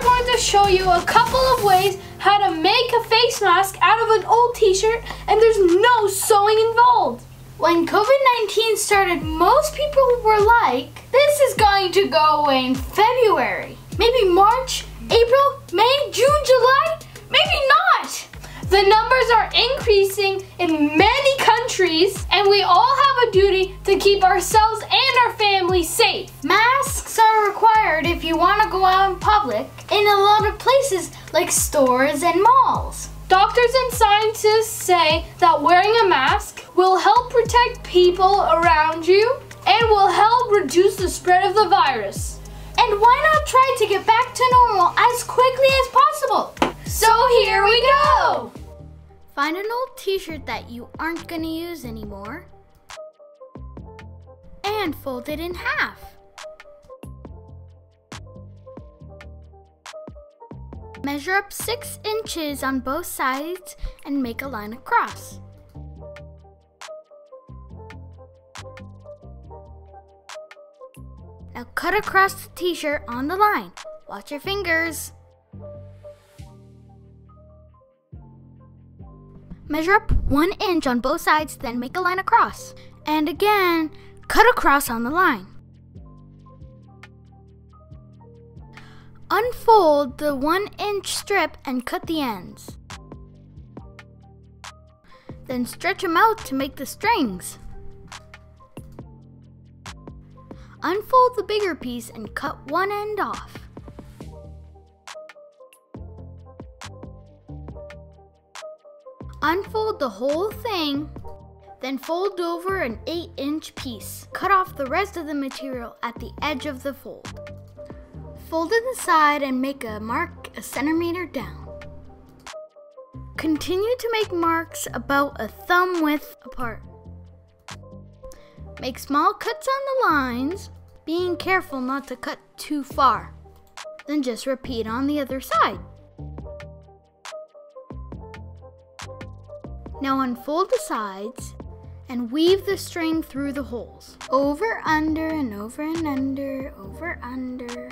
going to show you a couple of ways how to make a face mask out of an old t-shirt and there's no sewing involved. When COVID-19 started, most people were like, this is going to go away in February. Maybe March, April, May, June, July? Maybe not! The numbers are increasing in many countries, and we all have a duty to keep ourselves and our families safe. Masks are required if you want to go out in public in a lot of places like stores and malls. Doctors and scientists say that wearing a mask will help protect people around you and will help reduce the spread of the virus. And why not try to get back to normal as quickly as possible? So here we go! Find an old t-shirt that you aren't gonna use anymore and fold it in half. Measure up 6 inches on both sides and make a line across. Now cut across the t-shirt on the line. Watch your fingers. Measure up one inch on both sides, then make a line across. And again, cut across on the line. Unfold the one inch strip and cut the ends. Then stretch them out to make the strings. Unfold the bigger piece and cut one end off. Unfold the whole thing, then fold over an 8 inch piece. Cut off the rest of the material at the edge of the fold. Fold it inside and make a mark a centimeter down. Continue to make marks about a thumb width apart. Make small cuts on the lines, being careful not to cut too far. Then just repeat on the other side. Now unfold the sides and weave the string through the holes. Over, under, and over and under, over, under.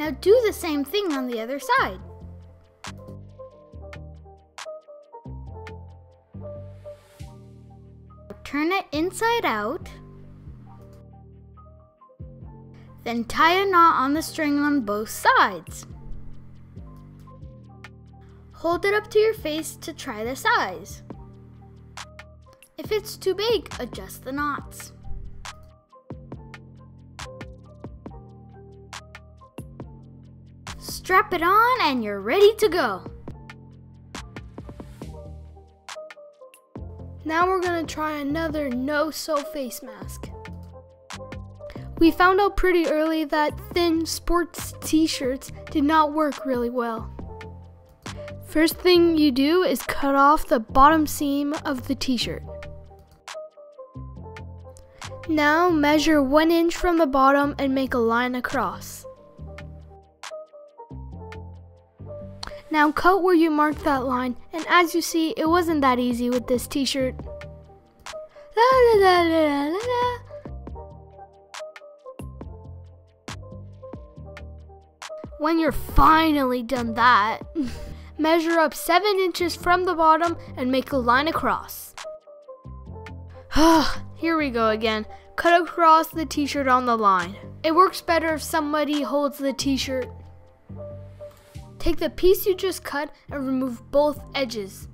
Now do the same thing on the other side. Turn it inside out. Then tie a knot on the string on both sides. Hold it up to your face to try the size. If it's too big, adjust the knots. Strap it on and you're ready to go. Now we're gonna try another no-sew face mask. We found out pretty early that thin sports t-shirts did not work really well. First thing you do is cut off the bottom seam of the t-shirt. Now measure one inch from the bottom and make a line across. Now cut where you marked that line, and as you see, it wasn't that easy with this t-shirt. When you're finally done that, measure up 7 inches from the bottom and make a line across. Here we go again. Cut across the t-shirt on the line. It works better if somebody holds the t-shirt Take the piece you just cut and remove both edges.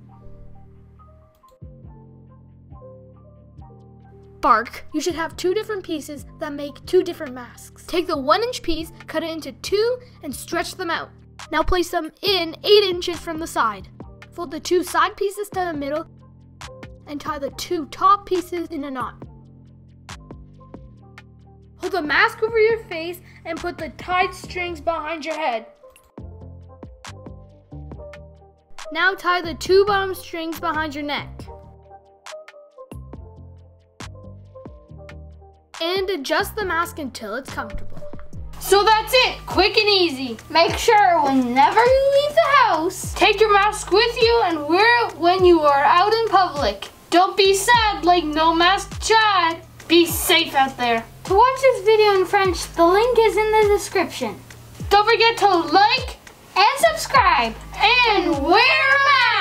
Bark, you should have two different pieces that make two different masks. Take the one inch piece, cut it into two, and stretch them out. Now place them in eight inches from the side. Fold the two side pieces to the middle and tie the two top pieces in a knot. Hold the mask over your face and put the tied strings behind your head. Now tie the two bottom strings behind your neck. And adjust the mask until it's comfortable. So that's it, quick and easy. Make sure whenever you leave the house, take your mask with you and wear it when you are out in public. Don't be sad like no mask Chad. Be safe out there. To watch this video in French, the link is in the description. Don't forget to like and subscribe and wear a mask!